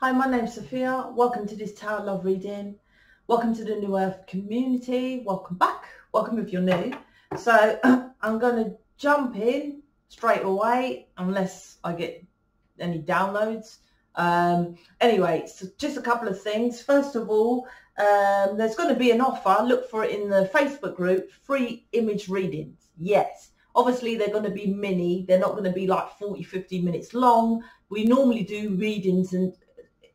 Hi, my name's Sophia. Welcome to this Tarot Love reading. Welcome to the New Earth community. Welcome back. Welcome if you're new. So I'm going to jump in straight away unless I get any downloads. Um, anyway, so just a couple of things. First of all, um, there's going to be an offer. Look for it in the Facebook group. Free image readings. Yes. Obviously, they're going to be mini. They're not going to be like 40, 50 minutes long. We normally do readings and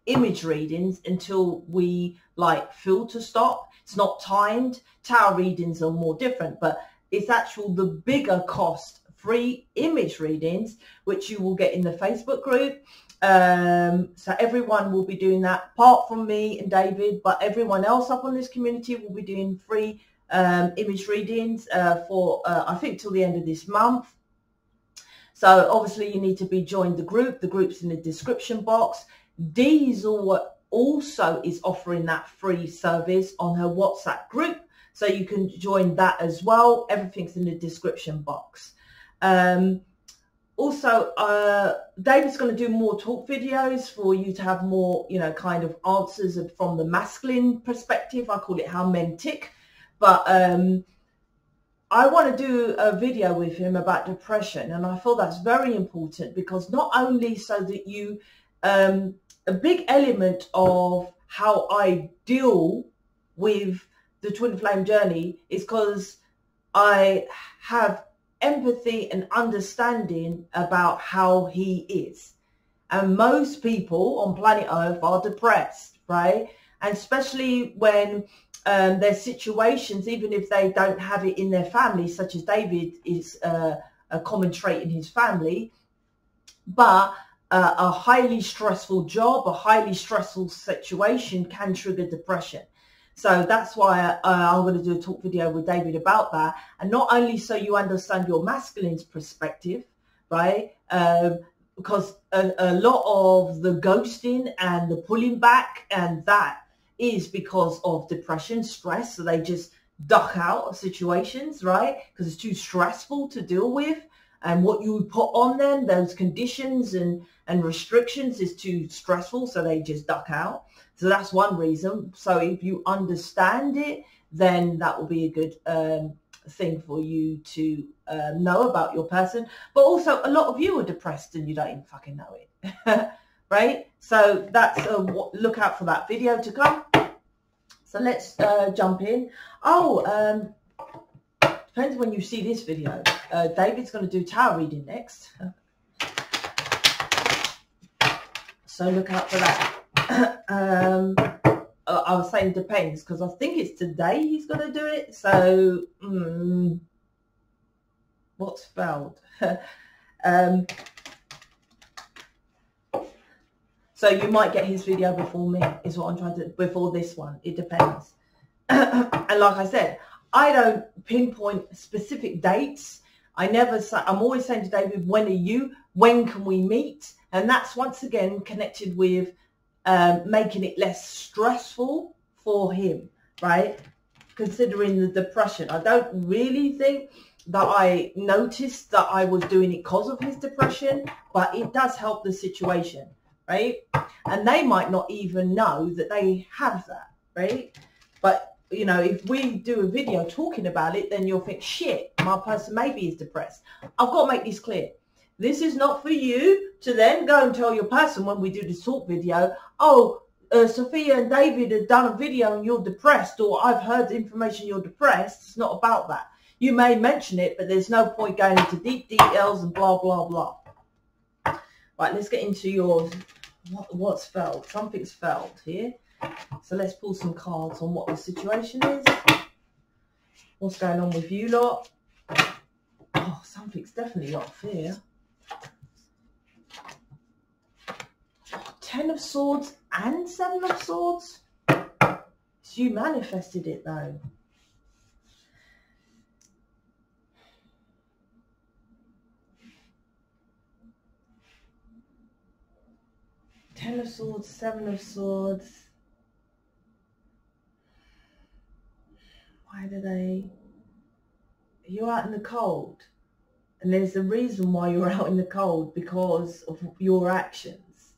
image readings until we like to stop. It's not timed. Tarot readings are more different, but it's actual the bigger cost free image readings, which you will get in the Facebook group. Um, so everyone will be doing that, apart from me and David, but everyone else up on this community will be doing free um, image readings uh, for, uh, I think, till the end of this month. So obviously you need to be joined the group. The group's in the description box. Diesel also is offering that free service on her WhatsApp group. So you can join that as well. Everything's in the description box. Um, also, uh, David's going to do more talk videos for you to have more, you know, kind of answers from the masculine perspective. I call it how men tick. But um, I want to do a video with him about depression. And I feel that's very important because not only so that you, um, a big element of how I deal with the twin flame journey is because I have empathy and understanding about how he is. And most people on planet Earth are depressed, right? And especially when um, there's situations, even if they don't have it in their family, such as David is uh, a common trait in his family, but uh, a highly stressful job, a highly stressful situation can trigger depression. So that's why uh, I'm going to do a talk video with David about that. And not only so you understand your masculine's perspective, right? Um, because a, a lot of the ghosting and the pulling back and that is because of depression, stress. So they just duck out of situations, right? Because it's too stressful to deal with. And what you put on them, those conditions and, and restrictions is too stressful. So they just duck out. So that's one reason. So if you understand it, then that will be a good um, thing for you to uh, know about your person. But also a lot of you are depressed and you don't even fucking know it. right? So that's a look out for that video to come. So let's uh, jump in. Oh, um, depends when you see this video. Uh, David's going to do tarot reading next. So look out for that. um, I was saying depends because I think it's today he's going to do it. So, mm, what's spelled? um, So you might get his video before me, is what I'm trying to, before this one. It depends. and like I said, I don't pinpoint specific dates. I never say, I'm always saying to David, when are you? When can we meet? And that's once again connected with um, making it less stressful for him, right? Considering the depression. I don't really think that I noticed that I was doing it because of his depression, but it does help the situation right? And they might not even know that they have that, right? But, you know, if we do a video talking about it, then you'll think, shit, my person maybe is depressed. I've got to make this clear. This is not for you to then go and tell your person when we do the talk video, oh, uh, Sophia and David have done a video and you're depressed or I've heard information you're depressed. It's not about that. You may mention it, but there's no point going into deep details and blah, blah, blah. Right, let's get into yours what, what's felt? Something's felt here. So let's pull some cards on what the situation is. What's going on with you lot? Oh, something's definitely off here. Ten of Swords and Seven of Swords. So you manifested it though. Ten of Swords, Seven of Swords. why do they, you're out in the cold. And there's a reason why you're out in the cold because of your actions.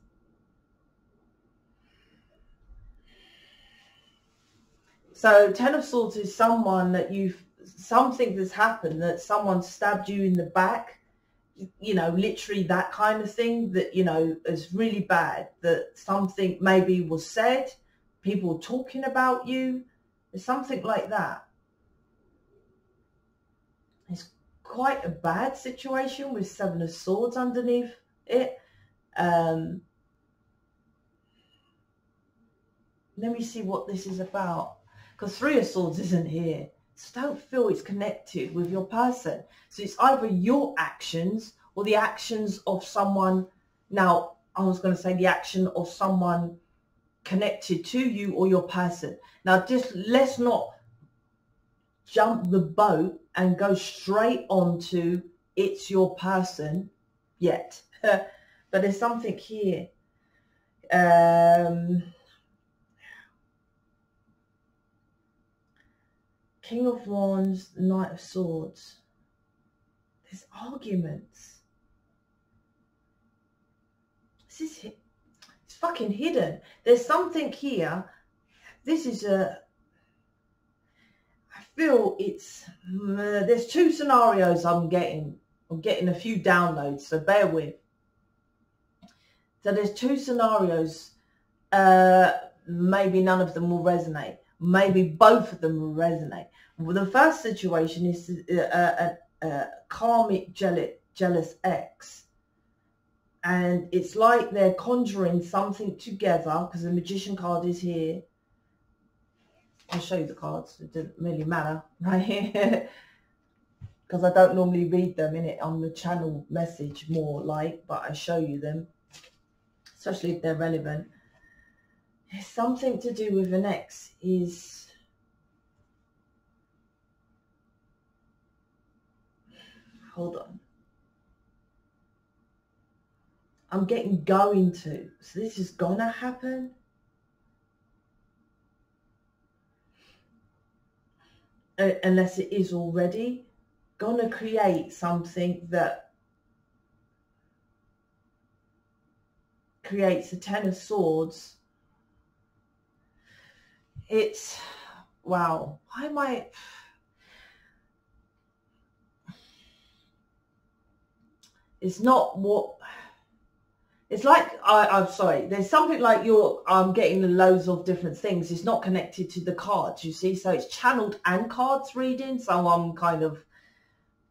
So Ten of Swords is someone that you've, something that's happened, that someone stabbed you in the back, you know, literally that kind of thing that, you know, is really bad, that something maybe was said, people talking about you, something like that. It's quite a bad situation with Seven of Swords underneath it. Um, let me see what this is about. Because Three of Swords isn't here. So don't feel it's connected with your person. So it's either your actions or the actions of someone. Now, I was going to say the action of someone connected to you or your person. Now, just let's not jump the boat and go straight on to it's your person yet. but there's something here. Um, King of Wands, Knight of Swords. There's arguments. This is fucking hidden. There's something here. This is a. I feel it's. Uh, there's two scenarios I'm getting. I'm getting a few downloads, so bear with. So there's two scenarios. Uh, maybe none of them will resonate. Maybe both of them will resonate. Well, the first situation is a, a, a karmic jealous, jealous ex. And it's like they're conjuring something together because the magician card is here. I'll show you the cards. It doesn't really matter right here. Because I don't normally read them in it on the channel message more like, but I show you them. Especially if they're relevant. It's something to do with an ex is hold on. I'm getting going to. So this is going to happen. Uh, unless it is already. Going to create something that creates a Ten of Swords. It's, wow, why am I... It's not what it's like I, I'm sorry. There's something like you're I'm getting the loads of different things. It's not connected to the cards, you see. So it's channeled and cards reading. So I'm kind of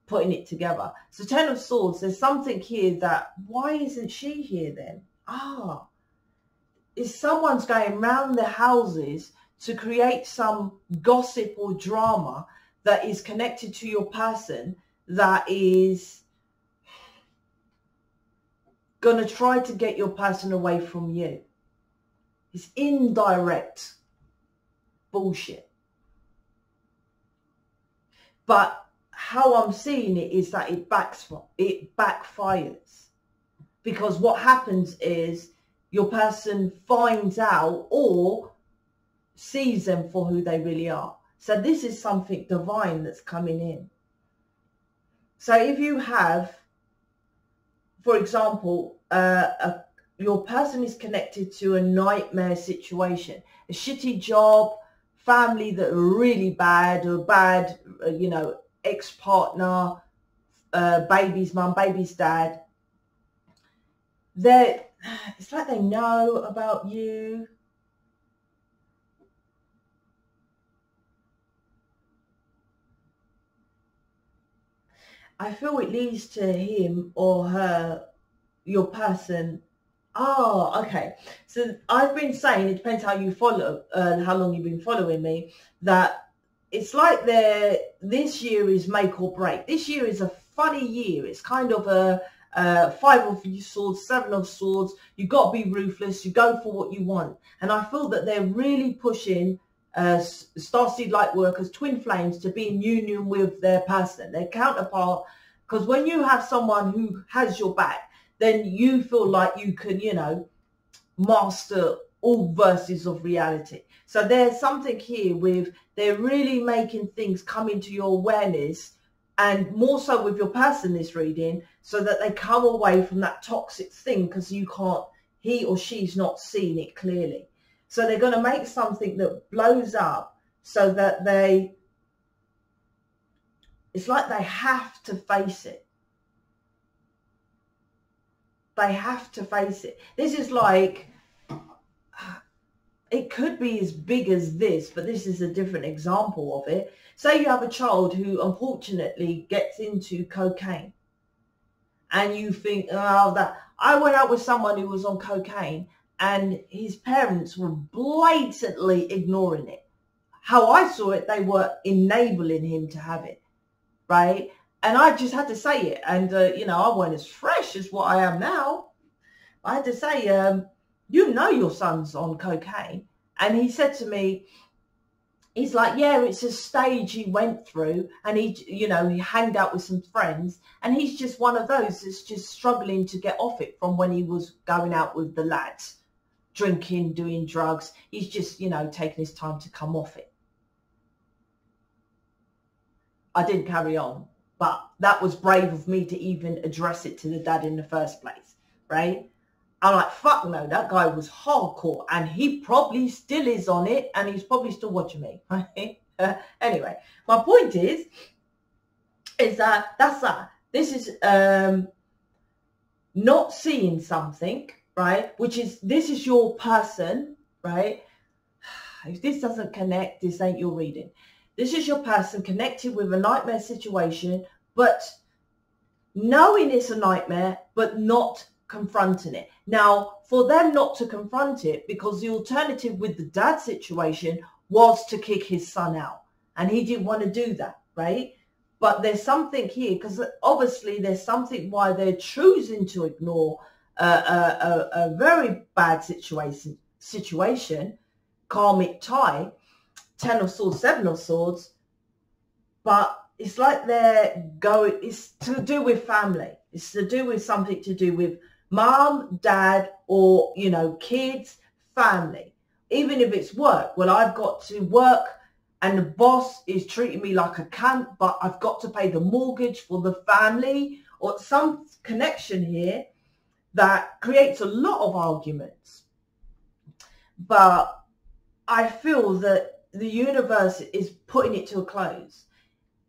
putting it together. So Ten of Swords, there's something here that why isn't she here then? Ah, is someone's going round the houses to create some gossip or drama that is connected to your person that is going to try to get your person away from you. It's indirect bullshit. But how I'm seeing it is that it backs it backfires. Because what happens is your person finds out or sees them for who they really are. So this is something divine that's coming in. So if you have for example, uh, a, your person is connected to a nightmare situation, a shitty job, family that are really bad or bad, uh, you know, ex-partner, uh, baby's mum, baby's dad. They're, it's like they know about you. I feel it leads to him or her, your person. Oh, okay. So I've been saying, it depends how you follow, uh, how long you've been following me, that it's like there, this year is make or break. This year is a funny year. It's kind of a, uh, five of swords, seven of swords. You've got to be ruthless. You go for what you want. And I feel that they're really pushing uh, starseed light workers, twin flames, to be in union with their person, their counterpart. Because when you have someone who has your back, then you feel like you can, you know, master all verses of reality. So there's something here with they're really making things come into your awareness and more so with your person this reading so that they come away from that toxic thing because you can't, he or she's not seeing it clearly. So they're going to make something that blows up so that they, it's like they have to face it. They have to face it. This is like, it could be as big as this, but this is a different example of it. Say you have a child who unfortunately gets into cocaine and you think, oh, that I went out with someone who was on cocaine and his parents were blatantly ignoring it. How I saw it, they were enabling him to have it, right? And I just had to say it. And, uh, you know, I wasn't as fresh as what I am now. I had to say, um, you know your son's on cocaine. And he said to me, he's like, yeah, it's a stage he went through and he, you know, he hanged out with some friends and he's just one of those that's just struggling to get off it from when he was going out with the lads, drinking, doing drugs. He's just, you know, taking his time to come off it. I didn't carry on, but that was brave of me to even address it to the dad in the first place, right? I'm like, fuck no, that guy was hardcore and he probably still is on it and he's probably still watching me. Right? Uh, anyway, my point is, is that that's that. This is um, not seeing something, right? Which is, this is your person, right? If this doesn't connect, this ain't your reading. This is your person connected with a nightmare situation, but knowing it's a nightmare, but not confronting it. Now, for them not to confront it, because the alternative with the dad situation was to kick his son out. And he didn't want to do that, right? But there's something here, because obviously there's something why they're choosing to ignore a, a, a, very bad situation, situation, karmic tie, ten of swords, seven of swords, but it's like they're going, it's to do with family. It's to do with something to do with mom, dad, or, you know, kids, family. Even if it's work, well, I've got to work and the boss is treating me like a cunt, but I've got to pay the mortgage for the family or some connection here that creates a lot of arguments. But I feel that the universe is putting it to a close.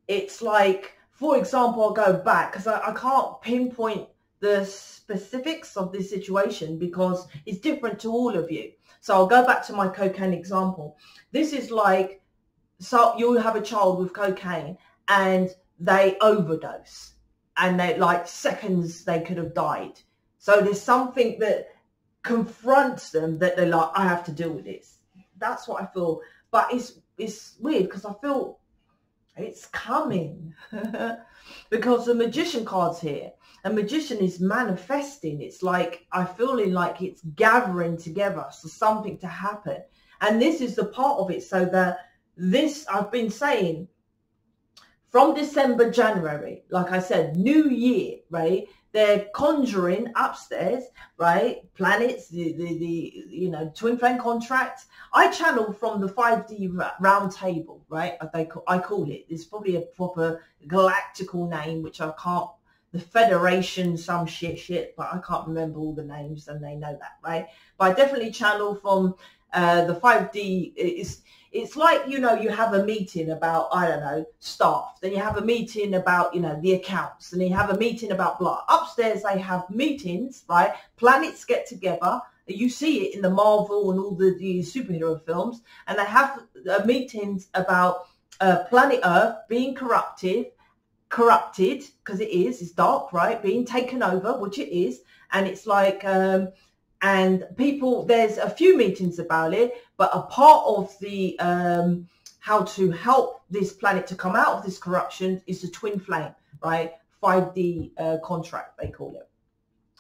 It's like, for example, I'll go back because I, I can't pinpoint the specifics of this situation because it's different to all of you. So I'll go back to my cocaine example. This is like, so you have a child with cocaine and they overdose and they like seconds they could have died. So there's something that confronts them that they're like, I have to deal with this. That's what I feel. But it's, it's weird because I feel it's coming because the magician card's here a magician is manifesting. It's like, I feel like it's gathering together for something to happen. And this is the part of it. So that this, I've been saying, from December, January, like I said, new year, right? They're conjuring upstairs, right? Planets, the, the, the you know, twin flame contract. I channel from the 5D round table, right? They I call it. It's probably a proper galactical name, which I can't the Federation, some shit shit, but I can't remember all the names and they know that, right? But I definitely channel from uh, the 5D. It's, it's like, you know, you have a meeting about, I don't know, staff. Then you have a meeting about, you know, the accounts. And you have a meeting about blah. Upstairs, they have meetings, right? Planets get together. You see it in the Marvel and all the, the superhero films. And they have uh, meetings about uh, planet Earth being corrupted corrupted because it is it's dark right being taken over which it is and it's like um and people there's a few meetings about it but a part of the um how to help this planet to come out of this corruption is the twin flame right 5d uh, contract they call it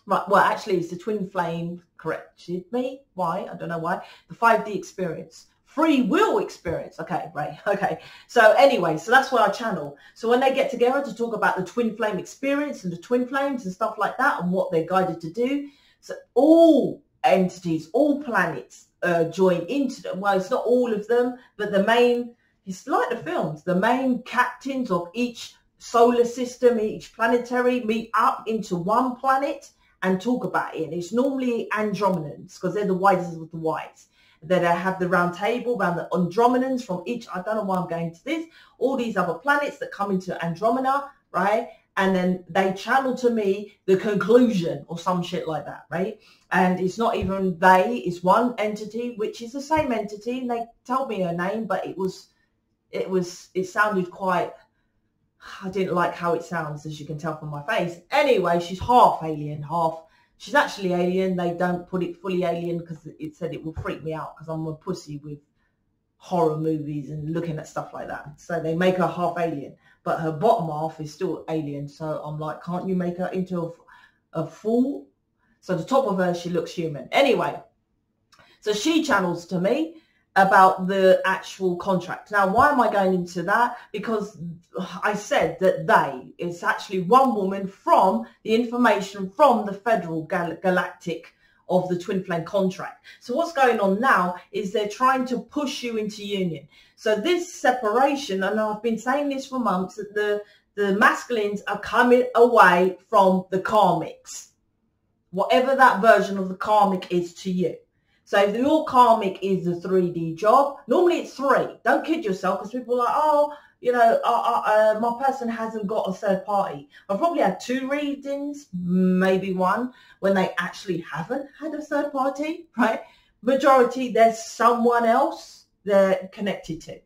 right well actually it's the twin flame corrected me why i don't know why the 5d experience free will experience. Okay, right. Okay. So anyway, so that's where I channel. So when they get together to talk about the twin flame experience and the twin flames and stuff like that and what they're guided to do, so all entities, all planets uh, join into them. Well, it's not all of them, but the main, it's like the films, the main captains of each solar system, each planetary meet up into one planet and talk about it. And it's normally Andromedans because they're the wisest of the wise they have the round table around the Andromedans from each, I don't know why I'm going to this, all these other planets that come into Andromeda, right? And then they channel to me the conclusion or some shit like that, right? And it's not even they, it's one entity, which is the same entity. And they told me her name, but it was, it was, it sounded quite, I didn't like how it sounds, as you can tell from my face. Anyway, she's half alien, half she's actually alien. They don't put it fully alien because it said it will freak me out because I'm a pussy with horror movies and looking at stuff like that. So they make her half alien, but her bottom half is still alien. So I'm like, can't you make her into a, a fool? So the top of her, she looks human. Anyway, so she channels to me about the actual contract. Now, why am I going into that? Because I said that they, it's actually one woman from the information from the Federal Gal Galactic of the twin flame contract. So what's going on now is they're trying to push you into union. So this separation, and I've been saying this for months, that the, the masculines are coming away from the karmics. Whatever that version of the karmic is to you. So if your karmic is the 3D job, normally it's three. Don't kid yourself because people are like, oh, you know, uh, uh, uh, my person hasn't got a third party. I've probably had two readings, maybe one, when they actually haven't had a third party, right? Majority, there's someone else they're connected to.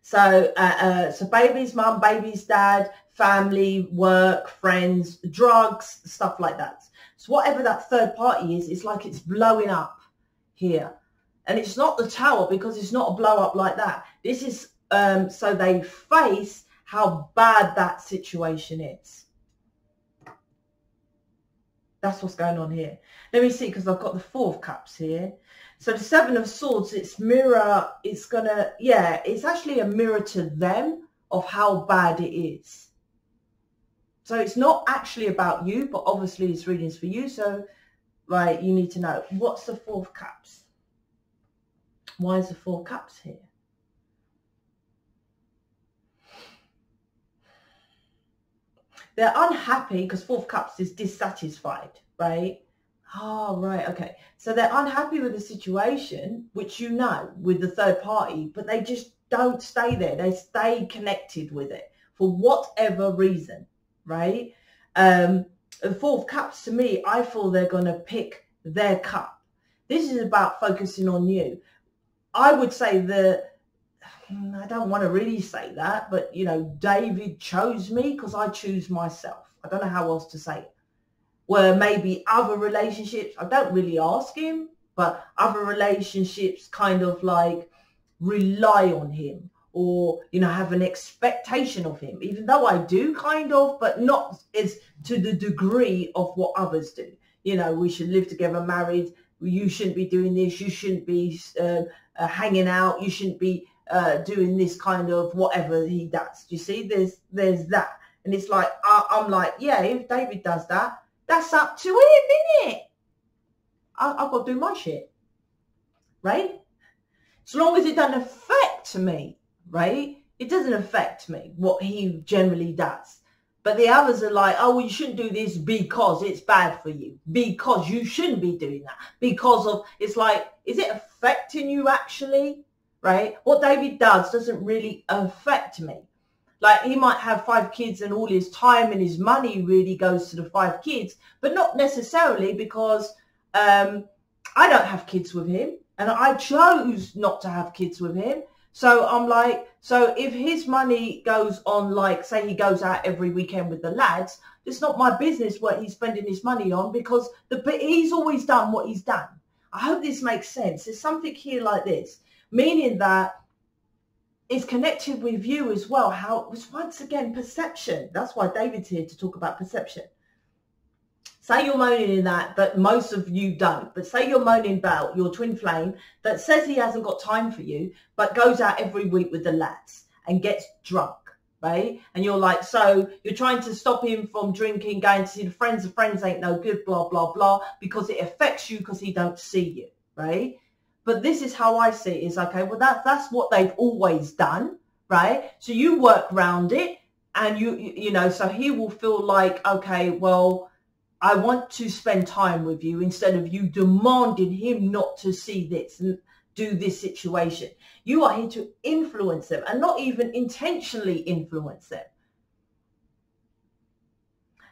So, uh, uh, so baby's mum, baby's dad, family, work, friends, drugs, stuff like that. So whatever that third party is, it's like it's blowing up here. And it's not the tower because it's not a blow up like that. This is um, so they face how bad that situation is. That's what's going on here. Let me see because I've got the four of cups here. So the seven of swords, it's mirror, it's gonna, yeah, it's actually a mirror to them of how bad it is. So it's not actually about you, but obviously this reading's for you. So, right, you need to know what's the four of cups? Why is the four of cups here? They're unhappy because fourth cups is dissatisfied, right? Oh, right, okay. So they're unhappy with the situation, which you know, with the third party, but they just don't stay there. They stay connected with it for whatever reason, right? Um, the fourth cups, to me, I feel they're going to pick their cup. This is about focusing on you. I would say that, I don't want to really say that, but, you know, David chose me because I choose myself. I don't know how else to say it where maybe other relationships, I don't really ask him, but other relationships kind of like rely on him or, you know, have an expectation of him, even though I do kind of, but not as to the degree of what others do. You know, we should live together married. You shouldn't be doing this. You shouldn't be uh, uh, hanging out. You shouldn't be uh, doing this kind of whatever he does. You see, there's there's that, and it's like I, I'm like, yeah, if David does that, that's up to him, innit? I, I've got to do my shit, right? As long as it doesn't affect me, right? It doesn't affect me what he generally does. But the others are like, oh, well, you shouldn't do this because it's bad for you. Because you shouldn't be doing that. Because of, it's like, is it affecting you actually? Right? What David does doesn't really affect me. Like he might have five kids and all his time and his money really goes to the five kids, but not necessarily because um, I don't have kids with him and I chose not to have kids with him. So I'm like, so if his money goes on, like, say he goes out every weekend with the lads, it's not my business what he's spending his money on because the, he's always done what he's done. I hope this makes sense. There's something here like this, meaning that it's connected with you as well. How it was once again perception. That's why David's here to talk about perception. Say you're moaning in that, but most of you don't. But say you're moaning about your twin flame that says he hasn't got time for you, but goes out every week with the lads and gets drunk, right? And you're like, so you're trying to stop him from drinking, going to see the friends. The friends ain't no good, blah, blah, blah, because it affects you because he don't see you, right? But this is how I see it is, okay, well, that, that's what they've always done, right? So you work around it and you, you, you know, so he will feel like, okay, well, I want to spend time with you instead of you demanding him not to see this and do this situation. You are here to influence them and not even intentionally influence them.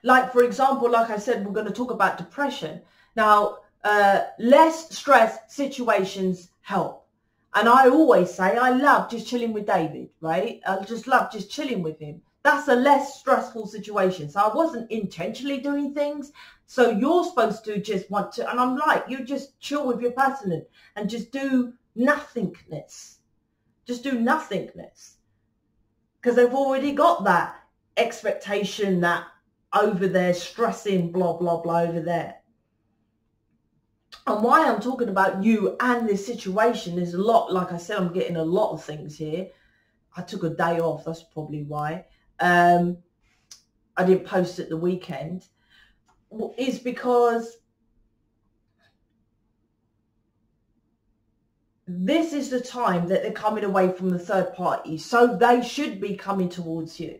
Like, for example, like I said, we're going to talk about depression. Now, uh, less stress situations help. And I always say I love just chilling with David, right? I just love just chilling with him. That's a less stressful situation. So I wasn't intentionally doing things. So you're supposed to just want to, and I'm like, you just chill with your person and, and just do nothingness. Just do nothingness. Because they've already got that expectation that over there stressing, blah, blah, blah over there. And why I'm talking about you and this situation is a lot, like I said, I'm getting a lot of things here. I took a day off, that's probably why. Um, I didn't post at the weekend. Is because this is the time that they're coming away from the third party. So they should be coming towards you.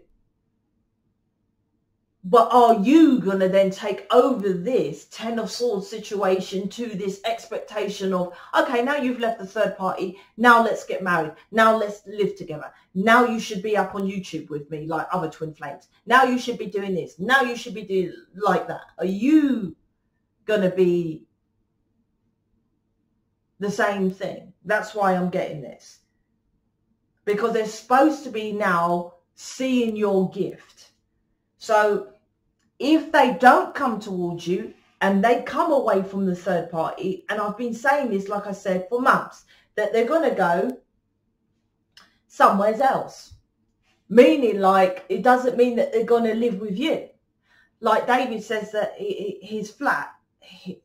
But are you going to then take over this Ten of Swords situation to this expectation of, okay, now you've left the third party. Now let's get married. Now let's live together. Now you should be up on YouTube with me like other twin flames. Now you should be doing this. Now you should be doing like that. Are you going to be the same thing? That's why I'm getting this. Because they're supposed to be now seeing your gift. So if they don't come towards you and they come away from the third party, and I've been saying this, like I said, for months, that they're going to go somewhere else. Meaning like, it doesn't mean that they're going to live with you. Like David says that his flat,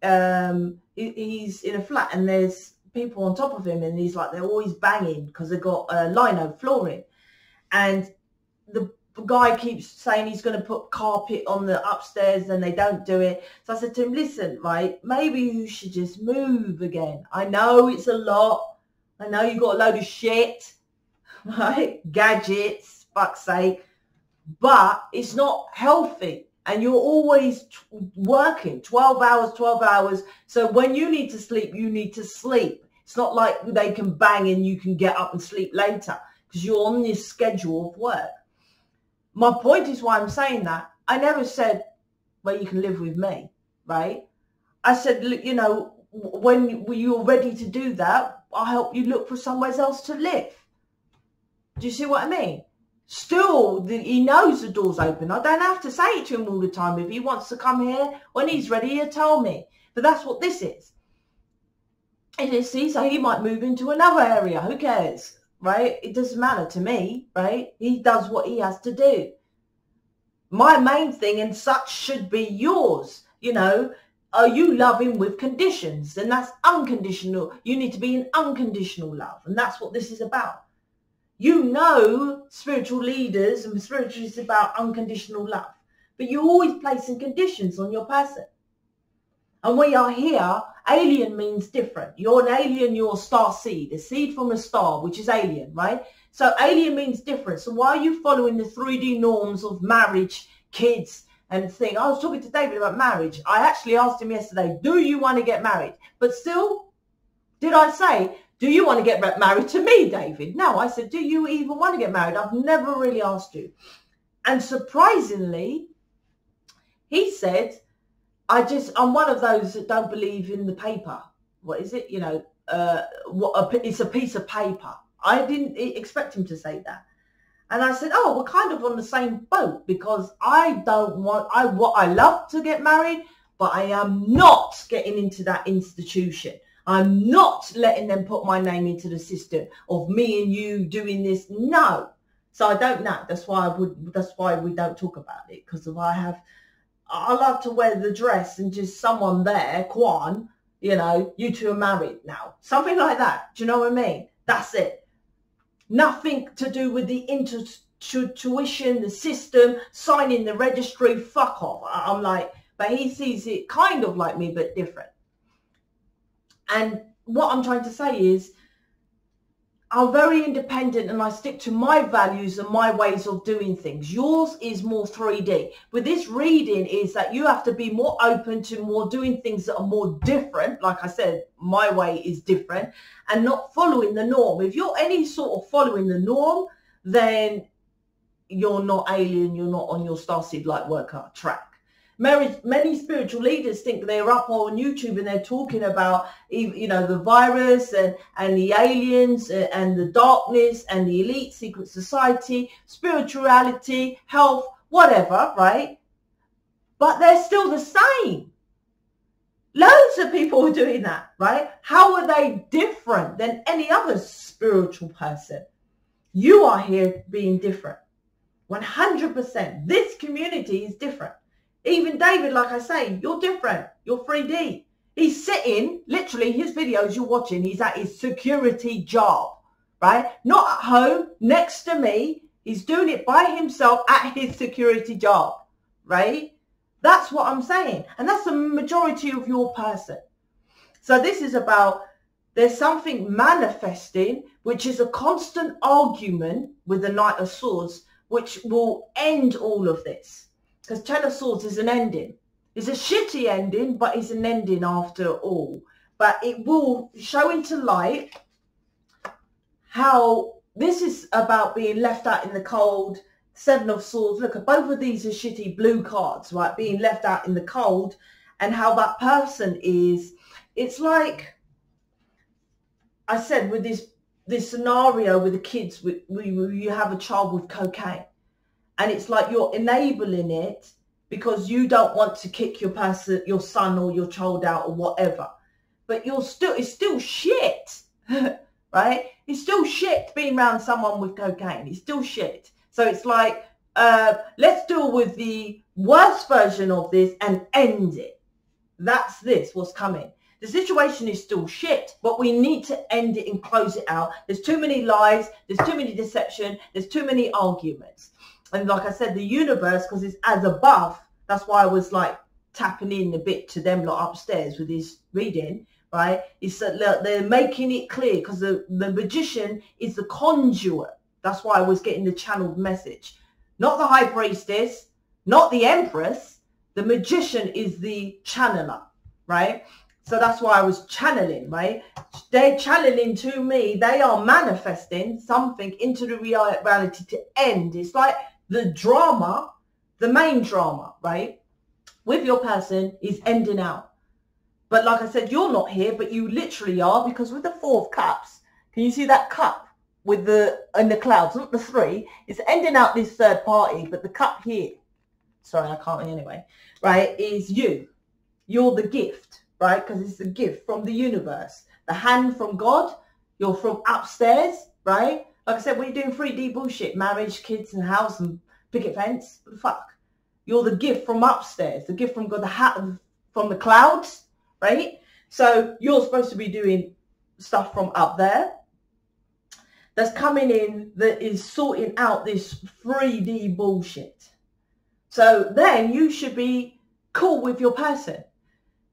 um, he's in a flat and there's people on top of him and he's like, they're always banging because they've got uh, lino flooring. And the guy keeps saying he's going to put carpet on the upstairs and they don't do it. So I said to him, listen, right, maybe you should just move again. I know it's a lot. I know you got a load of shit, right? Gadgets, fuck's sake. But it's not healthy. And you're always working 12 hours, 12 hours. So when you need to sleep, you need to sleep. It's not like they can bang and you can get up and sleep later because you're on this schedule of work my point is why I'm saying that. I never said, well, you can live with me, right? I said, you know, when you're ready to do that, I'll help you look for somewhere else to live. Do you see what I mean? Still, the, he knows the door's open. I don't have to say it to him all the time. If he wants to come here, when he's ready, he'll tell me. But that's what this is. And you see, so he might move into another area. Who cares? Right? It doesn't matter to me, right? He does what he has to do. My main thing and such should be yours, you know. Are you loving with conditions? And that's unconditional. You need to be in unconditional love. And that's what this is about. You know spiritual leaders and spiritual is about unconditional love. But you're always placing conditions on your person. And we are here, alien means different. You're an alien, you're a star seed, a seed from a star, which is alien, right? So alien means different. So why are you following the 3D norms of marriage, kids, and thing? I was talking to David about marriage. I actually asked him yesterday, do you want to get married? But still, did I say, do you want to get married to me, David? No, I said, do you even want to get married? I've never really asked you. And surprisingly, he said, I just I'm one of those that don't believe in the paper. What is it? You know, uh, what a, it's a piece of paper. I didn't expect him to say that, and I said, "Oh, we're kind of on the same boat because I don't want I what I love to get married, but I am not getting into that institution. I'm not letting them put my name into the system of me and you doing this. No." So I don't know. That's why I would. That's why we don't talk about it because if I have I love to wear the dress and just someone there, Kwan, you know, you two are married now. Something like that. Do you know what I mean? That's it. Nothing to do with the intuition, the system, signing the registry, fuck off. I'm like, but he sees it kind of like me, but different. And what I'm trying to say is, I'm very independent and I stick to my values and my ways of doing things. Yours is more 3D. With this reading is that you have to be more open to more doing things that are more different. Like I said, my way is different and not following the norm. If you're any sort of following the norm, then you're not alien, you're not on your starseed light worker track. Many, many spiritual leaders think they're up on YouTube and they're talking about, you know, the virus and, and the aliens and the darkness and the elite secret society, spirituality, health, whatever, right? But they're still the same. Loads of people are doing that, right? How are they different than any other spiritual person? You are here being different. 100%. This community is different. Even David, like I say, you're different. You're 3D. He's sitting, literally his videos you're watching, he's at his security job, right? Not at home, next to me. He's doing it by himself at his security job, right? That's what I'm saying. And that's the majority of your person. So this is about there's something manifesting, which is a constant argument with the Knight of Swords, which will end all of this. Because Ten of Swords is an ending. It's a shitty ending, but it's an ending after all. But it will show into light how this is about being left out in the cold. Seven of Swords. Look, both of these are shitty blue cards, right? Being left out in the cold and how that person is. It's like I said with this this scenario with the kids, we, you have a child with cocaine and it's like you're enabling it because you don't want to kick your person, your son or your child out or whatever. But you're still, it's still shit, right? It's still shit being around someone with cocaine. It's still shit. So it's like, uh, let's deal with the worst version of this and end it. That's this, what's coming. The situation is still shit, but we need to end it and close it out. There's too many lies. There's too many deception. There's too many arguments. And like I said, the universe, because it's as above, that's why I was like tapping in a bit to them lot upstairs with his reading, right? It's that they're making it clear because the, the magician is the conduit. That's why I was getting the channeled message. Not the high priestess, not the empress. The magician is the channeler, right? So that's why I was channeling, right? They're channeling to me. They are manifesting something into the reality to end. It's like the drama, the main drama, right, with your person is ending out. But like I said, you're not here, but you literally are because with the four of cups, can you see that cup with the in the clouds, not the three, it's ending out this third party, but the cup here, sorry, I can't anyway, right, is you. You're the gift, right? Because it's a gift from the universe. The hand from God, you're from upstairs, right? Like I said, we're doing 3D bullshit, marriage, kids and house and picket fence. What the fuck? You're the gift from upstairs, the gift from God, the hat from the clouds, right? So you're supposed to be doing stuff from up there that's coming in that is sorting out this 3D bullshit. So then you should be cool with your person.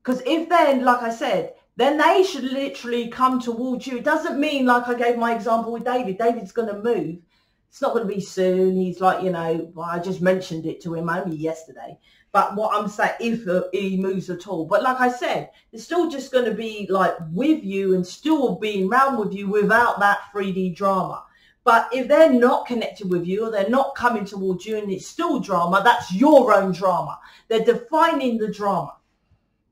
Because if then, like I said, then they should literally come towards you. It doesn't mean like I gave my example with David. David's going to move. It's not going to be soon. He's like, you know, well, I just mentioned it to him only yesterday. But what I'm saying, if uh, he moves at all. But like I said, it's still just going to be like with you and still being around with you without that 3D drama. But if they're not connected with you or they're not coming towards you and it's still drama, that's your own drama. They're defining the drama.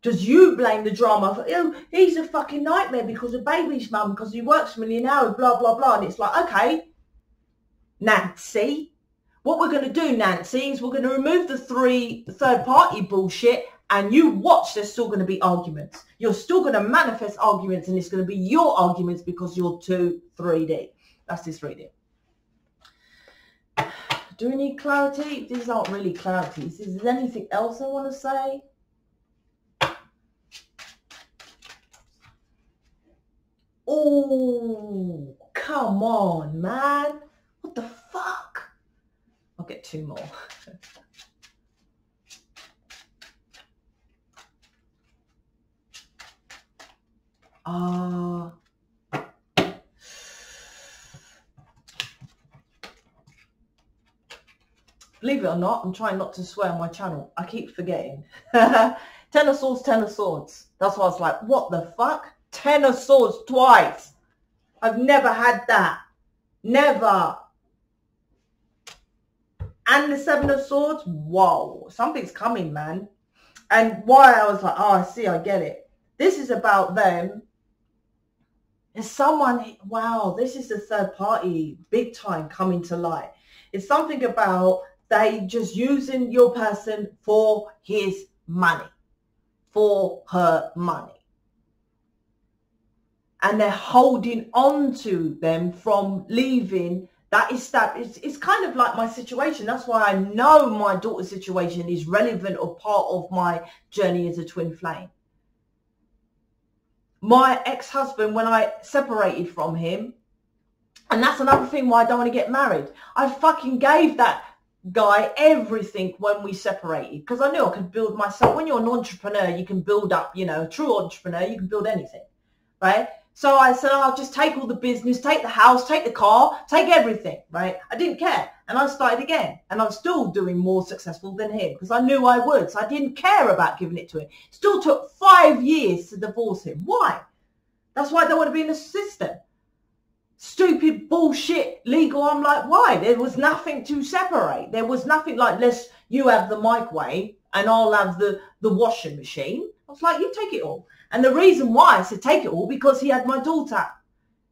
Because you blame the drama for, oh, he's a fucking nightmare because of baby's mum, because he works a million hours, blah, blah, blah. And it's like, okay, Nancy, what we're going to do, Nancy, is we're going to remove the three third-party bullshit and you watch, there's still going to be arguments. You're still going to manifest arguments and it's going to be your arguments because you're 2 3D. That's this 3D. Do we need clarity? These aren't really clarity. Is there anything else I want to say? Oh, come on, man fuck? I'll get two more. Ah. believe it or not, I'm trying not to swear on my channel. I keep forgetting. ten of swords, ten of swords. That's why I was like, what the fuck? Ten of swords twice. I've never had that. Never. And the seven of swords, whoa, something's coming, man. And why I was like, oh, I see, I get it. This is about them. There's someone, wow, this is the third party, big time coming to light. It's something about they just using your person for his money, for her money. And they're holding on to them from leaving that is that it's, it's kind of like my situation that's why i know my daughter's situation is relevant or part of my journey as a twin flame my ex-husband when i separated from him and that's another thing why i don't want to get married i fucking gave that guy everything when we separated because I knew I could build myself. When you're an entrepreneur, you can build up, you know, a true entrepreneur, you can build anything, right? So I said, I'll just take all the business, take the house, take the car, take everything, right? I didn't care. And I started again. And I'm still doing more successful than him because I knew I would. So I didn't care about giving it to him. Still took five years to divorce him. Why? That's why I don't want to be system stupid bullshit legal. I'm like, why? There was nothing to separate. There was nothing like, let's, you have the microwave and I'll have the, the washing machine. I was like, you take it all. And the reason why I said take it all, because he had my daughter.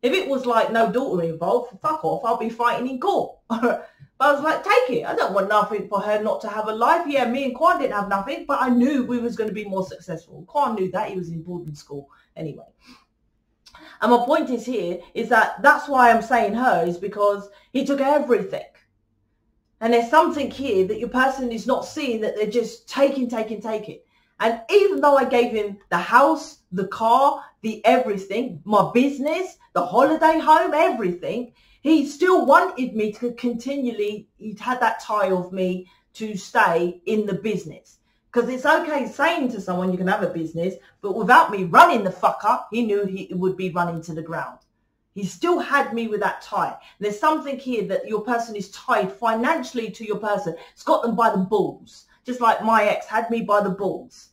If it was like no daughter involved, fuck off, I'll be fighting in court. but I was like, take it. I don't want nothing for her not to have a life. Yeah, me and Kwan didn't have nothing, but I knew we was going to be more successful. Kwan knew that. He was in boarding school anyway. And my point is here is that that's why I'm saying her is because he took everything. And there's something here that your person is not seeing that they're just taking, taking, taking. And even though I gave him the house, the car, the everything, my business, the holiday home, everything, he still wanted me to continually, he'd had that tie of me to stay in the business. Because it's okay saying to someone you can have a business, but without me running the fuck up, he knew he would be running to the ground. He still had me with that tie. There's something here that your person is tied financially to your person. It's got them by the balls, just like my ex had me by the balls.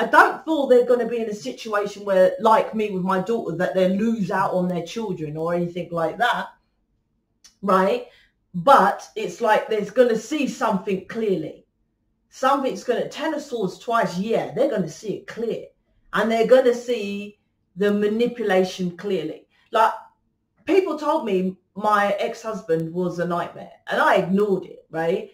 I don't feel they're going to be in a situation where, like me with my daughter, that they lose out on their children or anything like that, right? But it's like they're going to see something clearly something's going to, ten of swords twice, yeah, they're going to see it clear. And they're going to see the manipulation clearly. Like people told me my ex-husband was a nightmare and I ignored it, right?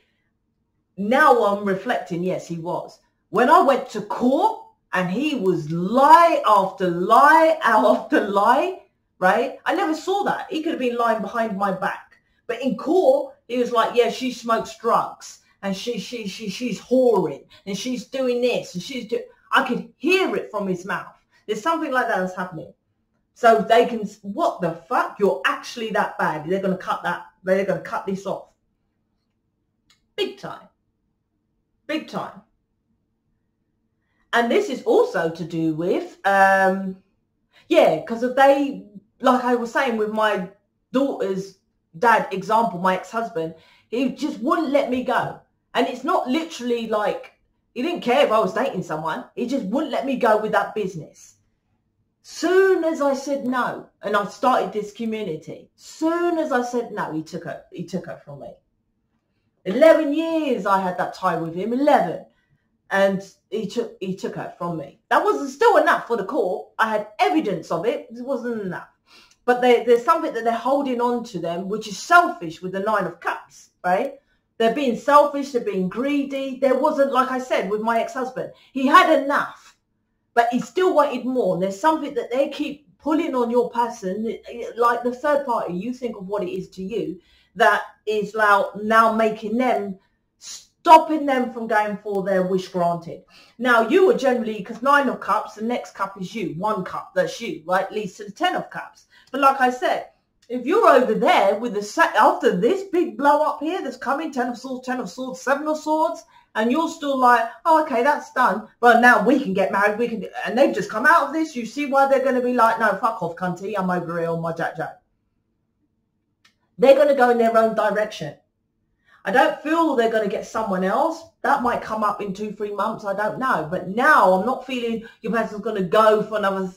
Now I'm reflecting, yes, he was. When I went to court and he was lie after lie after lie, right? I never saw that. He could have been lying behind my back. But in court, he was like, yeah, she smokes drugs and she she she she's whoring and she's doing this and she's doing I could hear it from his mouth. There's something like that that's happening. So they can what the fuck? You're actually that bad. They're gonna cut that they're gonna cut this off. Big time. Big time. And this is also to do with um yeah, because they like I was saying with my daughter's dad example, my ex-husband, he just wouldn't let me go. And it's not literally like he didn't care if I was dating someone. He just wouldn't let me go with that business. Soon as I said no, and I started this community, soon as I said no, he took her. He took her from me. Eleven years I had that tie with him. Eleven, and he took he took her from me. That wasn't still enough for the court. I had evidence of it. It wasn't enough. But they, there's something that they're holding on to them, which is selfish with the nine of cups, right? They're being selfish. They're being greedy. There wasn't, like I said, with my ex-husband. He had enough, but he still wanted more. And there's something that they keep pulling on your person, like the third party. You think of what it is to you that is now, now making them, stopping them from going for their wish granted. Now, you are generally, because nine of cups, the next cup is you. One cup, that's you, right? Leads to the ten of cups. But like I said, if you're over there with the after this big blow up here that's coming, ten of swords, ten of swords, seven of swords, and you're still like, oh, okay, that's done. Well, now we can get married. We can, and they've just come out of this. You see why they're going to be like, no, fuck off, cunty. I'm over here on my jack jack. They're going to go in their own direction. I don't feel they're going to get someone else. That might come up in two, three months. I don't know. But now I'm not feeling your person's going to go for another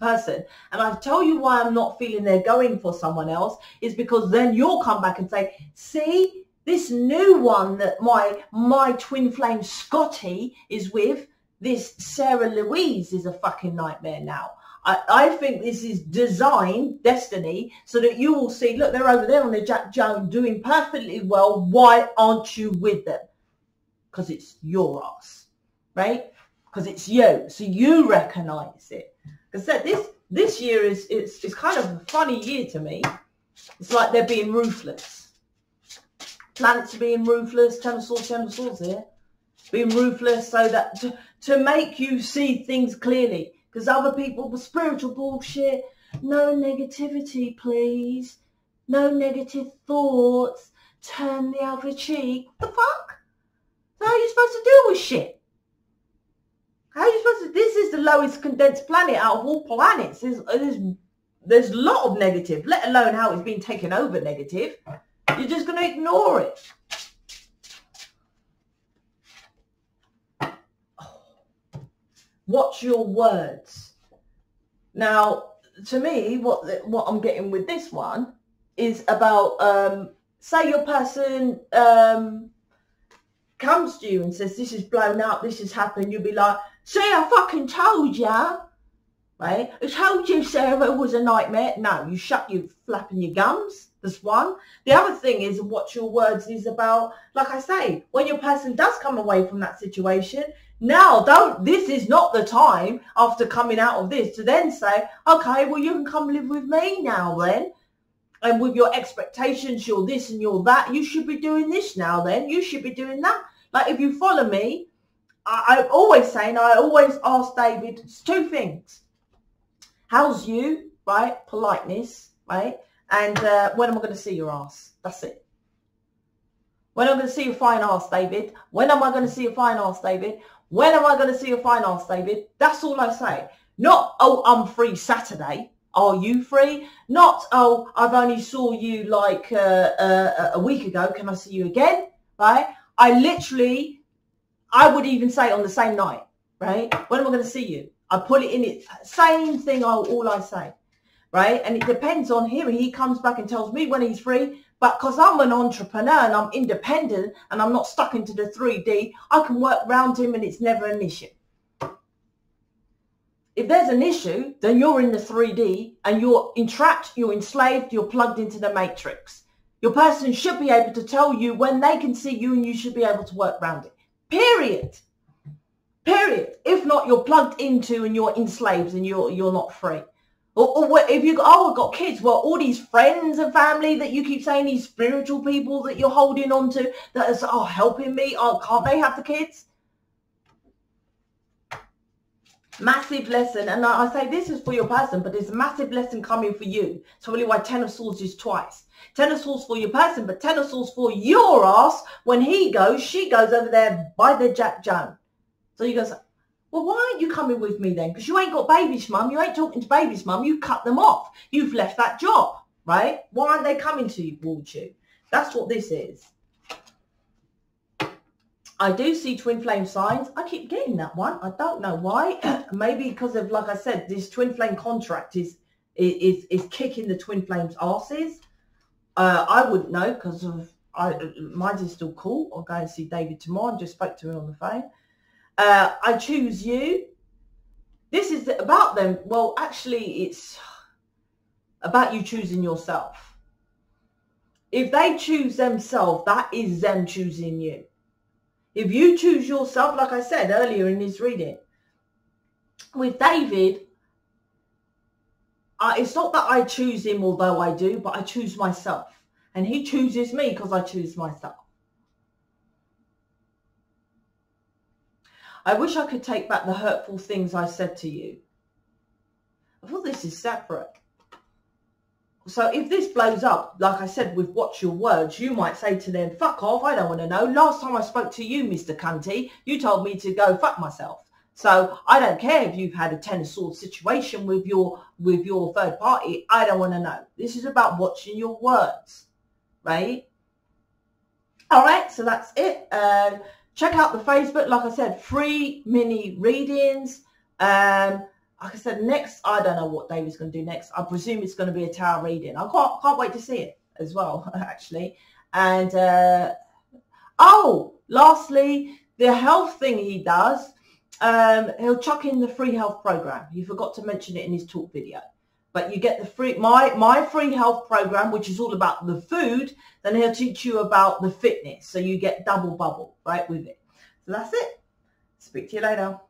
person. And I tell you why I'm not feeling they're going for someone else is because then you'll come back and say, see, this new one that my my twin flame Scotty is with, this Sarah Louise is a fucking nightmare now. I, I think this is design, destiny, so that you will see, look, they're over there on the Jack Joan doing perfectly well. Why aren't you with them? Because it's your ass, right? Because it's you. So you recognize it. Because this this year is it's, it's kind of a funny year to me. It's like they're being ruthless. Planets are being ruthless. Ten of Swords, Ten of Swords here. Being ruthless so that to, to make you see things clearly because other people were spiritual bullshit. No negativity, please. No negative thoughts. Turn the other cheek. What the fuck? How are you supposed to deal with shit? How are you supposed to? This is the lowest condensed planet out of all planets. There's, there's, there's a lot of negative, let alone how it's been taken over negative. You're just going to ignore it. Watch your words. Now, to me, what what I'm getting with this one is about, um, say your person um, comes to you and says, this is blown up, this has happened, you'll be like, see, I fucking told ya, right? I told you Sarah it was a nightmare. No, you shut you flapping your gums. That's one. The other thing is what your words is about, like I say, when your person does come away from that situation, now, don't, this is not the time after coming out of this to then say, okay, well, you can come live with me now then. And with your expectations, you're this and you're that, you should be doing this now then. You should be doing that. Like if you follow me, I, I'm always saying, I always ask David two things. How's you, right? Politeness, right? And uh, when am I going to see your ass? That's it. When am I going to see your fine ass, David? When am I going to see your fine ass, David? When am I going to see your fine ass, David? That's all I say. Not, oh, I'm free Saturday. Are you free? Not, oh, I've only saw you like uh, uh, a week ago. Can I see you again? Right? I literally, I would even say on the same night, right? When am I going to see you? I put it in it. Same thing, all, all I say, right? And it depends on him. He comes back and tells me when he's free. But because I'm an entrepreneur and I'm independent and I'm not stuck into the 3D, I can work around him and it's never an issue. If there's an issue, then you're in the 3D and you're entrapped, you're enslaved, you're plugged into the matrix. Your person should be able to tell you when they can see you and you should be able to work around it. Period. Period. If not, you're plugged into and you're enslaved and you're, you're not free. Or, or if you oh I've got kids, well, all these friends and family that you keep saying, these spiritual people that you're holding on to, that is, oh, helping me, oh, can't they have the kids? Massive lesson, and I, say this is for your person, but there's a massive lesson coming for you. So really why Ten of Swords is twice. Ten of Swords for your person, but Ten of Swords for your ass. When he goes, she goes over there by the Jack Joan. So you go, well, why aren't you coming with me then? Because you ain't got babies, mum. You ain't talking to babies, mum. You cut them off. You've left that job, right? Why aren't they coming to you, towards you? That's what this is. I do see twin flame signs. I keep getting that one. I don't know why. Maybe because of, like I said, this twin flame contract is is is kicking the twin flames' asses. Uh, I wouldn't know because of I, mine is still cool. I'll go and see David tomorrow. I just spoke to him on the phone uh, I choose you. This is about them. Well, actually, it's about you choosing yourself. If they choose themselves, that is them choosing you. If you choose yourself, like I said earlier in this reading, with David, uh, it's not that I choose him, although I do, but I choose myself. And he chooses me because I choose myself. I wish I could take back the hurtful things I said to you. I thought this is separate. So if this blows up, like I said, with watch your words, you might say to them, fuck off, I don't want to know. Last time I spoke to you, Mr. Cunty, you told me to go fuck myself. So I don't care if you've had a ten of swords situation with your with your third party. I don't want to know. This is about watching your words, right? All right, so that's it. Uh, check out the Facebook. Like I said, free mini readings. Um, like I said, next, I don't know what David's going to do next. I presume it's going to be a tarot reading. I can't, can't wait to see it as well, actually. And, uh, oh, lastly, the health thing he does, um, he'll chuck in the free health program. He forgot to mention it in his talk video. But you get the free, my, my free health program, which is all about the food. Then he'll teach you about the fitness. So you get double bubble, right, with it. So that's it. Speak to you later.